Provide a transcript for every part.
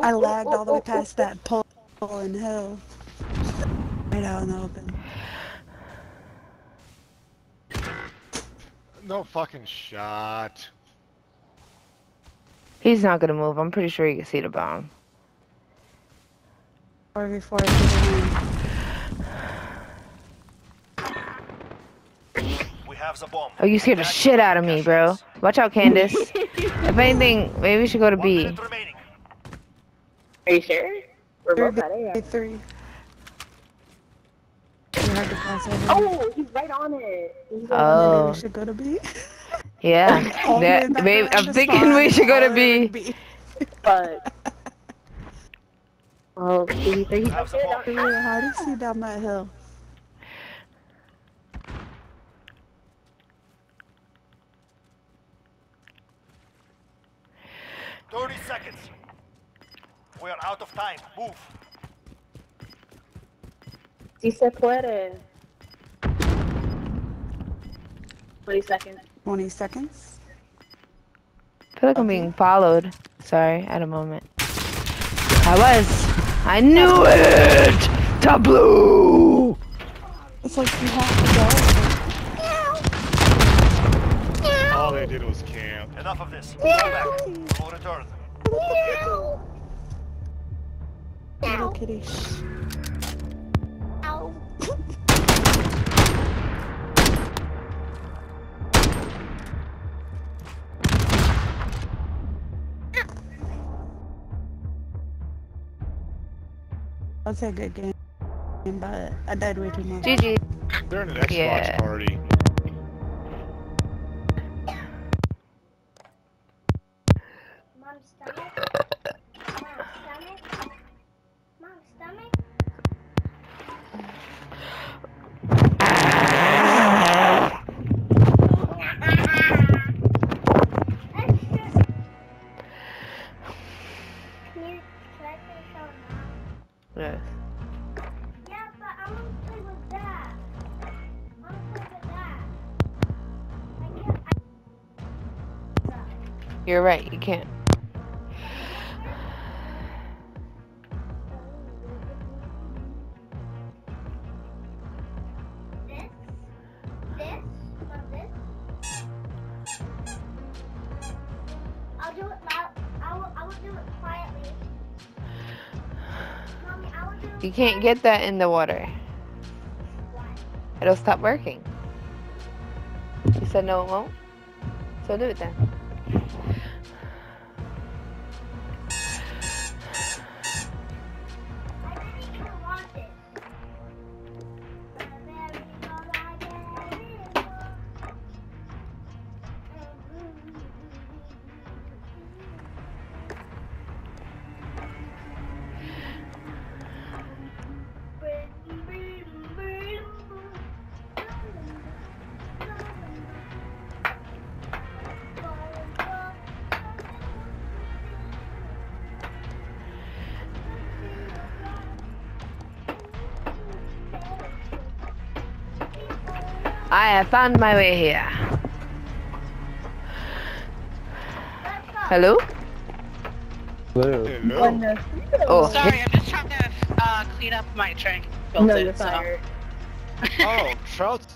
I lagged all the way past that pole and hill. Right out in the open. No fucking shot. He's not gonna move. I'm pretty sure you can see the bomb. 4v4 to the. We have the bomb. Oh, you scared the shit out of me, bro. Watch out, Candace. if anything, maybe we should go to One B. minute remaining. Are you sure? We're both at A. Three, three. To pass over. Oh, he's right on it. He's right Maybe Oh, we should go to B. yeah. All the way That, babe, I'm thinking spawn, we should go to the way B. But oh, he's he's Have the right bomb. there. How do you down that hill? Thirty seconds. We are out of time. Move. Si se puede. 20 seconds. 20 seconds. I feel like I'm being followed. Sorry, at a moment. I was. I knew it! Tableau! It's like you have to go. All they did was camp. Enough of this. Go back. We will return. Go. Little kitty. That's a good game, but I died way too much. GG. They're in an Xbox Yeah. party. I right, you can't. You can't get that in the water. It'll stop working. You said no, it won't? So do it then. I have found my way here. Hello? Hello. Oh, Sorry, I'm just trying to uh, clean up my drink. No, you're so. fired. Oh, Trout.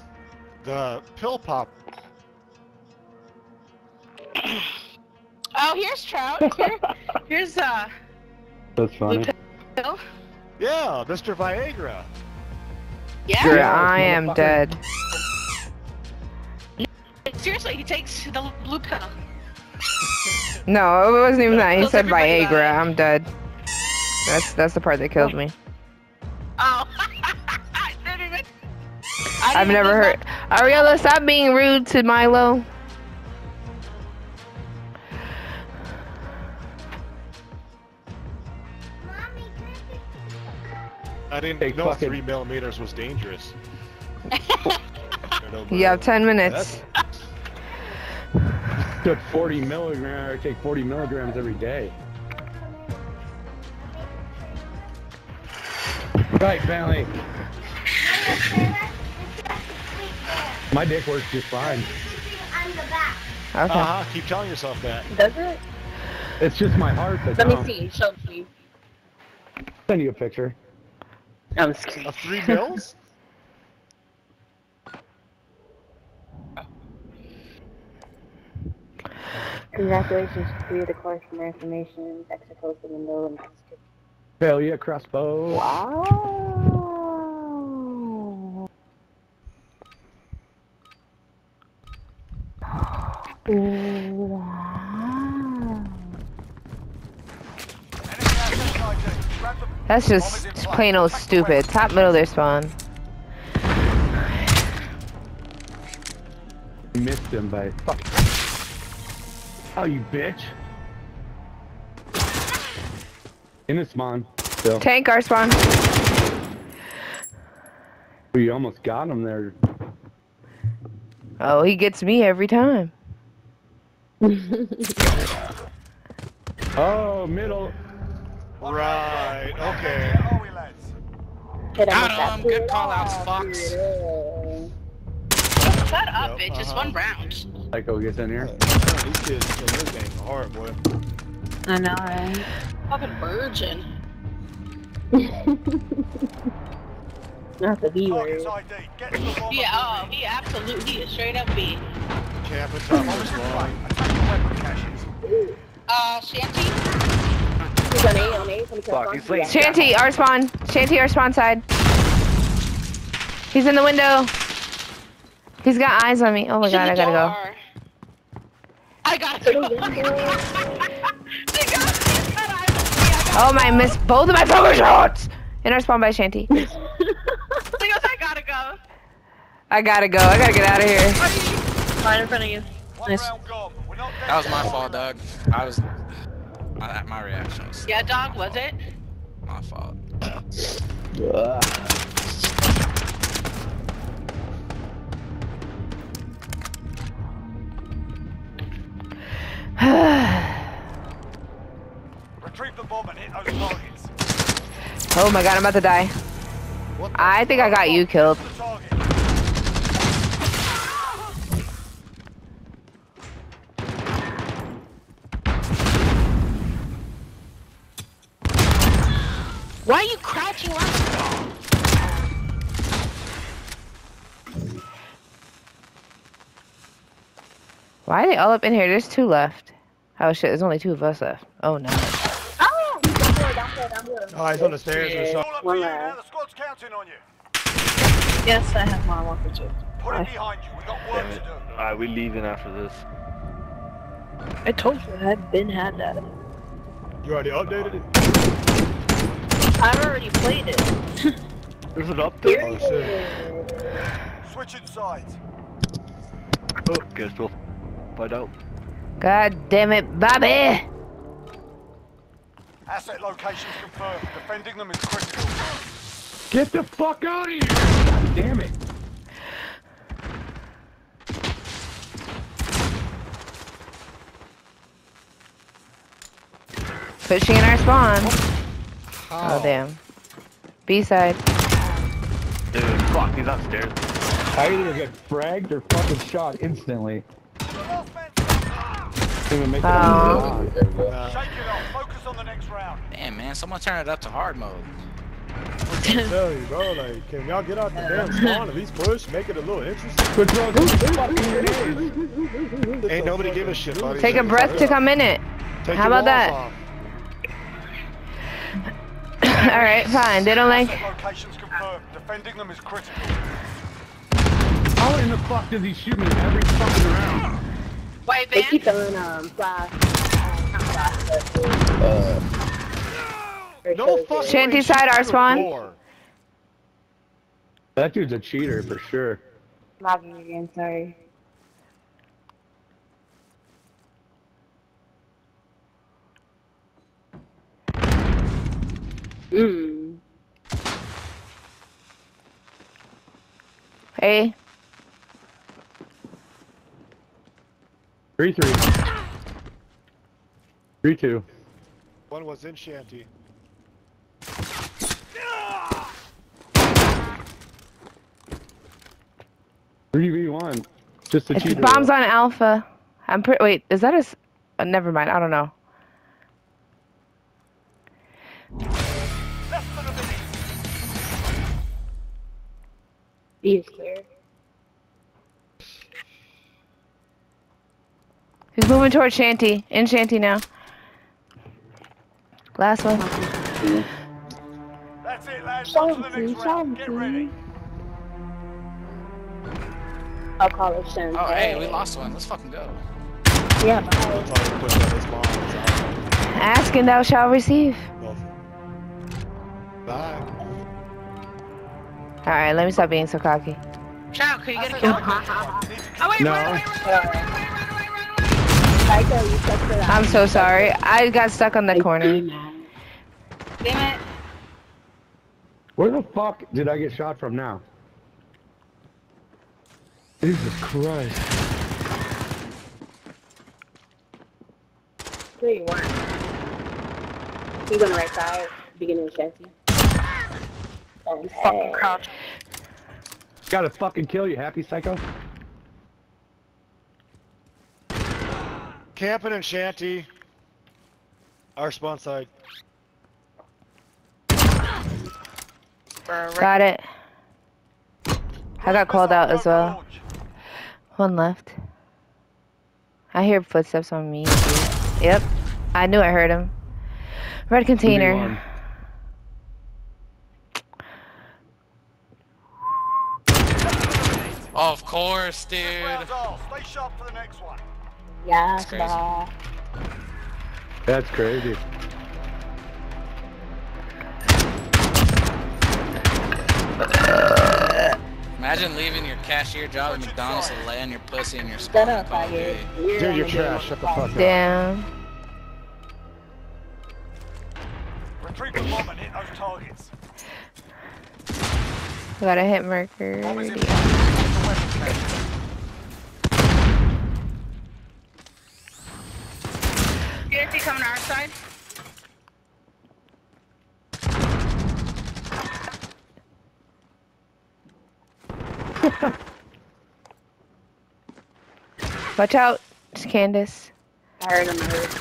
The pill pop. Oh, here's Trout. Here, here's uh, That's funny. Bill. Yeah, Mr. Viagra. Yeah. Sure, I am motherfucker. dead. Seriously, he takes the blue pill. No, it wasn't even that. He Kills said by Viagra. it. I'm dead. That's that's the part that killed me. Oh. I didn't even. I I've didn't never even heard. Ariella, stop being rude to Milo. I I didn't Hey, know fucking- three millimeters was dangerous. You have 10 minutes. Took 40 milligrams. I take 40 milligrams every day. Right, Bentley. My dick works just fine. on the back? Okay. Uh huh. Keep telling yourself that. Does it? It's just my heart that Let me don't. see. Show me. Send you a picture. I'm just kidding. Of three mils? Congratulations to three of the course for their information. Extra close to the middle and extra. Hell yeah, crossbow. Wow. Wow. Enemy assets ID. Grab them. That's just plain old stupid. Top middle their spawn. Missed him by fuck. Oh, you bitch. In his spawn. Still. Tank our spawn. We almost got him there. Oh, he gets me every time. Oh, middle. Right, okay. Where are we, him Got him. Good blue call outs, Fox. dude. Shut up, bitch. Just uh-huh. one round. Psycho gets in here. These kids in this game hard, boy. I know, right? Fucking virgin. Not the B word. Target's ID. Get to the bomb. Yeah, oh, he absolutely, he is straight up B. Camping top of Bombers this in wall. play. Attack the weapon caches. Uh, Shanty? He's on A, on A. Somebody Fuck, kill he's him. late. Shanty, our spawn. Shanty, our spawn side. He's in the window. He's got eyes on me. Oh my god, I gotta go. I gotta go. They got me. Cut eyes. Oh my, I missed both of my poker shots. In our spawn by Shanty. Goes, I gotta go. I gotta go. I gotta get out of here. Right in front of you. Nice. round gone. We're not dead That was my fault, Doug. I was. My, my reaction was Yeah, dog, was it? my fault. Oh my god, I'm about to die. I think I got you killed. Why are you crouching like Why are they all up in here? There's two left. Oh shit, there's only two of us left. Oh no. Oh! Down here, down here, down here. Oh, he's on the stairs or All something. up to One you left. now. The squad's counting on you. Yes, I have my One for two. Put it behind you. We've got work to do. Alright, we leaving after this. I told you I had been had that. You already updated it? I've already played it. There's an update. Oh shit. Switching sides. Oh, guess we'll find out. God damn it, Bobby! Asset locations confirmed. Defending them is critical. Get the fuck out of here! God damn it! Pushing in our spawn. Oh damn. B side. Dude, fuck, he's upstairs. I either get fragged or fucking shot instantly. Last man standing. Didn't even make it Oh. Focus on the next round. Damn, man, someone turn it up to hard mode. tell you, bro, like, can y'all get out the damn spawn at least push, make it a little interesting? Quit throwing those fucking grenades. Ain't nobody give a shit, buddy. Take a breath to come in it. Take How about that? off. Alright, fine. They don't like. Locations confirmed. Defending them is critical. How in the fuck does he shoot me every fucking round? Wait, They keep throwing um flash. Not uh, No fucking Shanty side, our spawn. That dude's a cheater for sure. Logging again, sorry. Mmm. Hey, Three three. Three, two. One was in shanty. Three v one. Just a it's cheater. Bombs on Alpha. I'm pretty. Wait, is that a? Uh, never mind. I don't know. He's is clear. He's moving toward Shanty. In Shanty now. Last one. That's it, lads. On to the next round. Get ready. I'll call it Shanty. Oh, hey, we lost one. Let's fucking go. Yeah, I'm bye. trying to push out this bomb. It's Ask and thou shalt receive. Bye. Alright, let me stop being so cocky. Chow, can you get a kill? Oh, wait, No. run, wait, run, run, run, run, run, I'm so sorry. I got stuck on the corner. Damn it. Where the fuck did I get shot from now? Jesus Christ. There you are. He's on the right side, beginning of Shanty. Fucking crouch. Gotta fucking kill you, happy psycho. Camping and shanty. Our spawn side. Got it. I got called out as well. One left. I hear footsteps on me. Yep. I knew I heard him. Red container. 2v1. Of course, dude. Yeah, That's crazy. bye. That's crazy. Imagine leaving your cashier job at McDonald's and laying your pussy in your Shut spawn up, all faggot. day. You're Dude, you're trash. Shut the fuck up. Damn. Retreat the bomb and hit those targets. Got a hit marker. Bomb is in place. Check the weapon cache. TNT coming to our side. Watch out, it's Candace. I heard him. I heard him.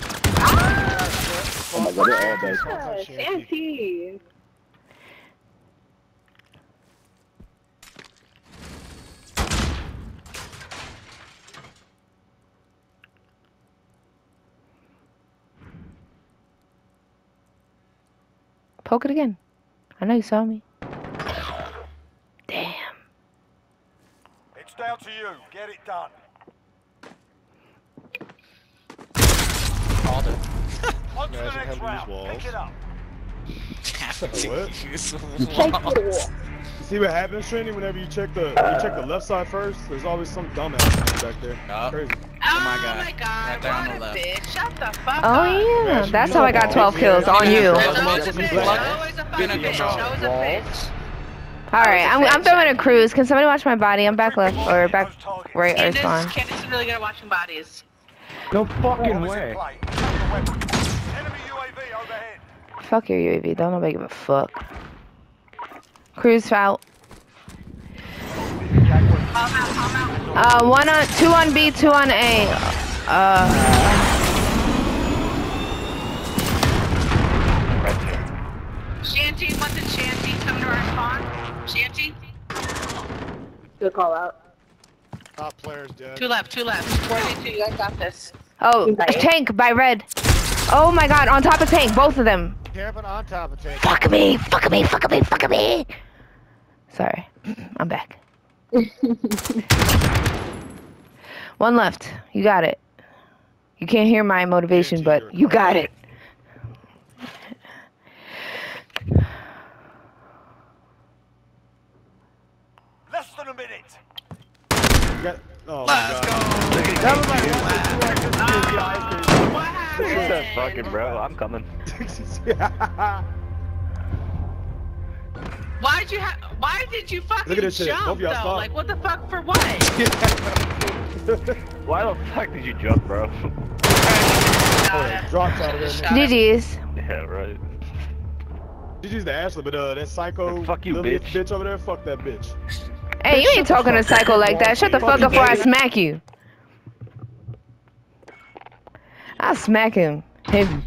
Oh my god, they're all base. Ah, Poke it again. I know you saw me. Damn. It's down to you. Get it done. Called it. On to the next round. Pick it up. What? Use Take walls. the wall. You see what happens, Trini? Whenever you check the you check the left side first, there's always some dumbass back there. Yup. Crazy. Oh, oh my God. my god, Right there on what the a left. bitch. Shut the fuck Oh up. yeah, that's how I got 12 kills on you. There's Those always a motherfuckers bitch. black. Always a Been fucking a bitch. bitch. Always a bitch. All right, I'm, I'm throwing a cruise. Can somebody watch my body? I'm back left or back right or Candace, spawn. Candace is really good at watching bodies. No fucking Bomb is in way. play. Check the weapon. Enemy UAV overhead. Fuck your UAV. Don't nobody give a fuck. Cruise out. Calm out, calm out. Uh, one on, two on B, two on A. Uh, Shanty, what's it, Shanty? Coming to our spawn. Shanty? Good call out. Top players dead. Two left, two left. 42, you guys got this. oh, A. tank by red. Oh my god, on top of tank, both of them. Camping on top of tank. Fuck me, fuck me, fuck me, fuck me. Sorry, I'm back. One left. You got it. You can't hear my motivation, but you got it. Less than a minute. Got- oh Let's go. god. Never mind. What happened? fucking bro, I'm coming. Why'd you have? Why did you fucking Look at this jump Both of though? stop. Like what the fuck for what? Why the fuck did you jump, bro? Got. Drops out of there. Shut man. up. GG's. yeah, right. GG's the Ashley, but uh, that psycho Fuck you, Lily bitch. over there, fuck that bitch. Hey, you ain't talking to Psycho like that. Shut the fuck up before I smack you. I'll smack him. Him.